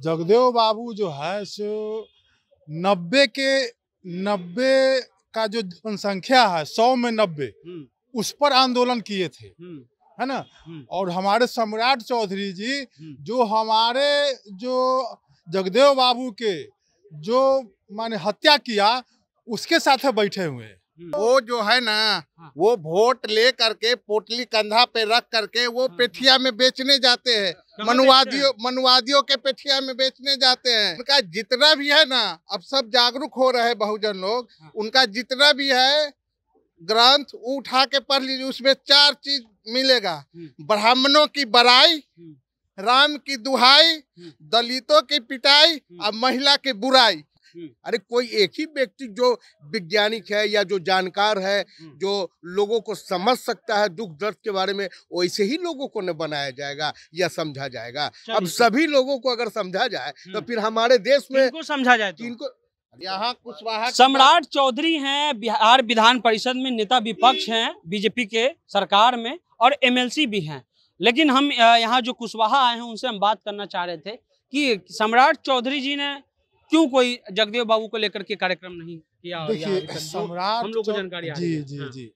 जगदेव बाबू जो है सो नब्बे के नब्बे का जो जनसंख्या है सौ में नब्बे हम्म, उस पर आंदोलन किए थे। हम्म, है ना? हम्म, और हमारे सम्राट चौधरी जी जो हमारे जो जगदेव बाबू के जो माने हत्या किया उसके साथ बैठे हुए। हैं। वो जो है ना हाँ। वो वोट ले करके पोटली कंधा पे रख करके वो हाँ। पेठिया में बेचने जाते हैं मनुवादियों मनुवादियों के पेठिया में बेचने जाते हैं उनका जितना भी है ना अब सब जागरूक हो रहे हैं बहुजन लोग हाँ। उनका जितना भी है ग्रंथ उठा के पढ़ लीजिए उसमें चार चीज़ मिलेगा हम्म। ब्राह्मणों की बड़ाई हम्म, राम की दुहाई हम्म। दलितों की पिटाई और महिला की बुराई हम्म। अरे कोई एक ही व्यक्ति जो वैज्ञानिक है या जो जानकार है हम्म। जो लोगों को समझ सकता है दुख दर्द के बारे में वैसे ही लोगों को न बनाया जाएगा या समझा जाएगा अब सभी लोगों को अगर समझा जाए तो हम्म। फिर हमारे देश में समझा जाए तो इनको यहाँ कुशवाहा सम्राट चौधरी हैं बिहार विधान परिषद में नेता विपक्ष हैं बीजेपी के सरकार में और एमएलसी भी हैं लेकिन हम यहाँ जो कुशवाहा आए हैं उनसे हम बात करना चाह रहे थे कि सम्राट चौधरी जी ने क्यों कोई जगदेव बाबू को लेकर के कार्यक्रम नहीं किया देखिए सम्राट हम लोग को जानकारी जी जी हाँ। जी।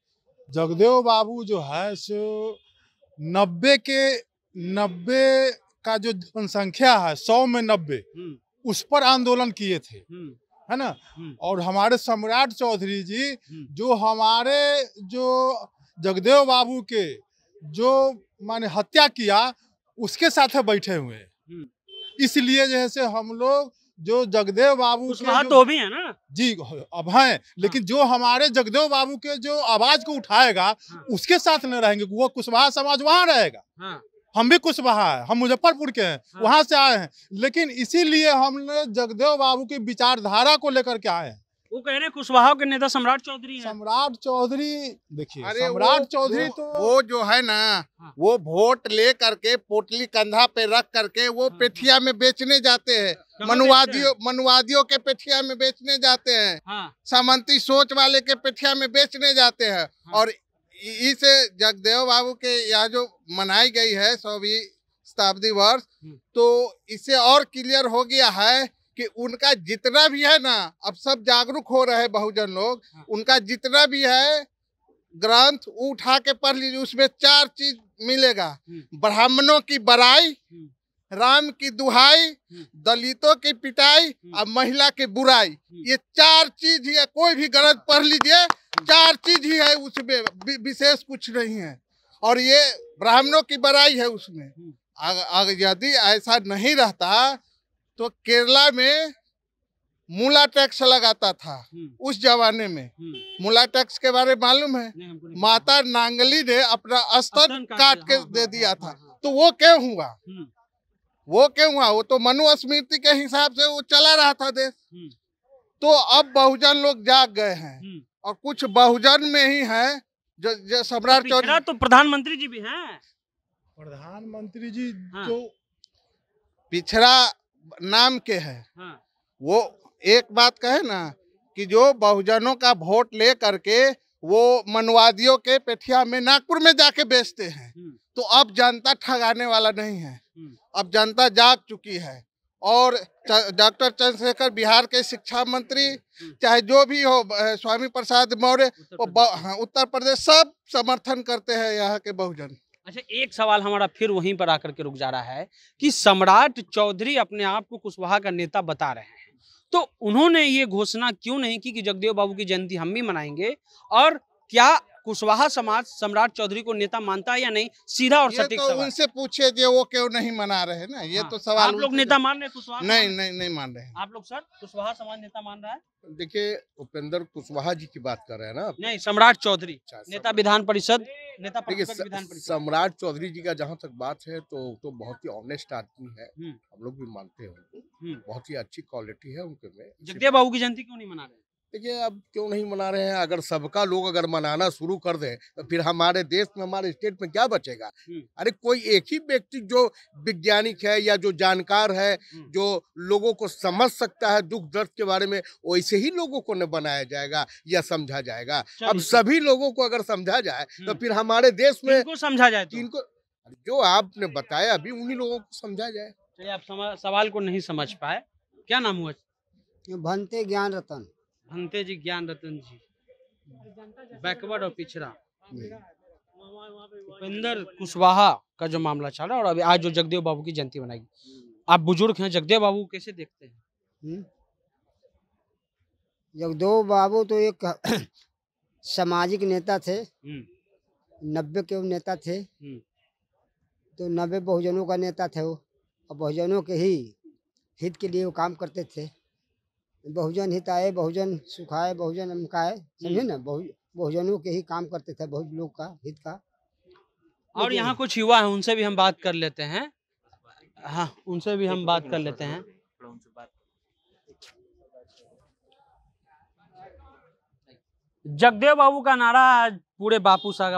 जगदेव बाबू जो है सो नब्बे के नब्बे का जो जनसंख्या है सौ में नब्बे हम्म, उस पर आंदोलन किए थे। हम्म, है ना? हम्म, और हमारे सम्राट चौधरी जी जो हमारे जो जगदेव बाबू के जो माने हत्या किया उसके साथ बैठे हुए। इसलिए जो है से हम लोग जो जगदेव बाबू तो भी है ना? जी अब हैं लेकिन जो हमारे जगदेव बाबू के जो आवाज़ को उठाएगा हाँ। उसके साथ न रहेंगे वो कुशवाहा समाज वहाँ रहेगा। हाँ। हम भी कुशवाहा है हम मुजफ्फरपुर के हैं हाँ। वहाँ से आए हैं लेकिन इसीलिए हमने जगदेव बाबू की विचारधारा को लेकर के आए हैं। वो कह रहे हैं कुशवाहा के नेता सम्राट चौधरी हैं सम्राट चौधरी देखिए अरे सम्राट वो- चौधरी तो वो जो है ना हाँ। वो वोट ले करके पोटली कंधा पे रख करके वो हाँ। पेठिया में बेचने जाते हैं मनुवादियों मनुवादियों के पेठिया में बेचने जाते हैं हाँ सामंती सोच वाले के पेठिया में बेचने जाते हैं हाँ। और इस जगदेव बाबू के यहाँ जो मनाई गई है सौवीं शताब्दी वर्ष हम्म। तो इससे और क्लियर हो गया है कि उनका जितना भी है ना अब सब जागरूक हो रहे हैं बहुजन लोग हाँ। उनका जितना भी है ग्रंथ उठा के पढ़ लीजिए उसमें चार चीज़ मिलेगा हम्म। ब्राह्मणों की बड़ाई हम्म, राम की दुहाई हम्म। दलितों की पिटाई और महिला की बुराई ये चार चीज़ ही है कोई भी ग्रंथ पढ़ लीजिए चार चीज़ ही है उसमें विशेष कुछ नहीं है और ये ब्राह्मणों की बड़ाई है उसमें हम्म। अग- अग- यदि ऐसा नहीं रहता तो केरला में मूला टैक्स लगाता था हम्म, उस जमाने में। हम्म। मूला टैक्स के बारे में मालूम है? माता नांगली ने अपना स्तन स्तन काट के हाँ, दे हाँ, दिया हाँ, था। तो वो क्यों हुआ? हम्म, वो क्यों हुआ? वो तो मनु स्मृति के हिसाब से वो चला रहा था देश। हम्म, तो अब बहुजन लोग जाग गए हैं। हम्म। और कुछ बहुजन में ही है जो जो सम्राट पिछड़ा चौधरी तो प्रधानमंत्री जी भी हैं। प्रधानमंत्री जी हाँ। जो पिछड़ा नाम के है। हाँ, वो एक बात कहे ना कि जो बहुजनों का वोट ले करके वो मनवादियों के पेठिया में नागपुर में जाके बेचते हैं हम्म, तो अब जनता ठगाने वाला नहीं है। हम्म, अब जनता जाग चुकी है और डॉक्टर चंद्रशेखर बिहार के शिक्षा मंत्री चाहे जो भी हो स्वामी प्रसाद मौर्य हाँ, उत्तर प्रदेश सब समर्थन करते हैं यहाँ के बहुजन। अच्छा एक सवाल हमारा फिर वहीं पर आकर के रुक जा रहा है कि सम्राट चौधरी अपने आप को कुशवाहा का नेता बता रहे हैं। तो उन्होंने ये घोषणा क्यों नहीं की कि जगदेव बाबू की जयंती हम भी मनाएँगे? और क्या कुशवाहा समाज सम्राट चौधरी को नेता मानता है या नहीं? सीधा और सटीक तो उनसे पूछे जो वो क्यों नहीं मना रहे ना? ये हाँ, तो सवाल आप लोग नेता मान रहे हैं कुशवाहा नहीं? नहीं नहीं मान रहे हैं। आप लोग सर कुशवाहा समाज नेता मान रहा है? देखिए उपेंद्र कुशवाहा जी की बात कर रहे हैं ना नहीं सम्राट चौधरी। अच्छा, नेता विधान परिषद नेता सम्राट चौधरी जी का जहाँ तक बात है तो तो बहुत ही ऑनेस्ट आदमी है। हम्म। हम लोग भी मानते हैं उनको। हम्म। बहुत ही अच्छी क्वालिटी है उनके में। जगदेव बाबू की जयंती क्यों नहीं मना रहे? देखिए अब क्यों नहीं मना रहे हैं? अगर सबका लोग अगर मनाना शुरू कर दें तो फिर हमारे देश में हमारे स्टेट में क्या बचेगा। अरे कोई एक ही व्यक्ति जो वैज्ञानिक है या जो जानकार है। जो लोगों को समझ सकता है दुख दर्द के बारे में वैसे ही लोगों को न बनाया जाएगा या समझा जाएगा। अब सभी लोगों को अगर समझा जाए तो। फिर हमारे देश में समझा जाए तो। इनको जो आपने बताया अभी उन्हीं लोगों को समझा जाए। चलिए आप सवाल को नहीं समझ पाए। क्या नाम हुआ? भंते ज्ञान रतन भंते जी ज्ञान रतन जी। बैकवर्ड और पिछड़ा। उपेंद्र कुशवाहा का जो मामला चल रहा है और अभी आज जो जगदेव बाबू की जयंती बनाएगी आप बुज़ुर्ग हैं जगदेव बाबू कैसे देखते हैं? हम्म। जगदेव बाबू तो एक सामाजिक नेता थे। हम्म, नब्बे के नेता थे। हम्म, तो नब्बे बहुजनों का नेता थे वो। और बहुजनों के ही हित के लिए वो काम करते थे। बहुजन हिताए बहुजन सुखाए बहुजन अमकाए समझे ना? बहु, बहुजनों के ही काम करते थे बहुत लोग का, हित का। और यहाँ कुछ युवा हैं, उनसे भी हम बात कर लेते हैं। हाँ उनसे भी हम बात कर लेते हैं। जगदेव बाबू का नारा पूरे बापू साहब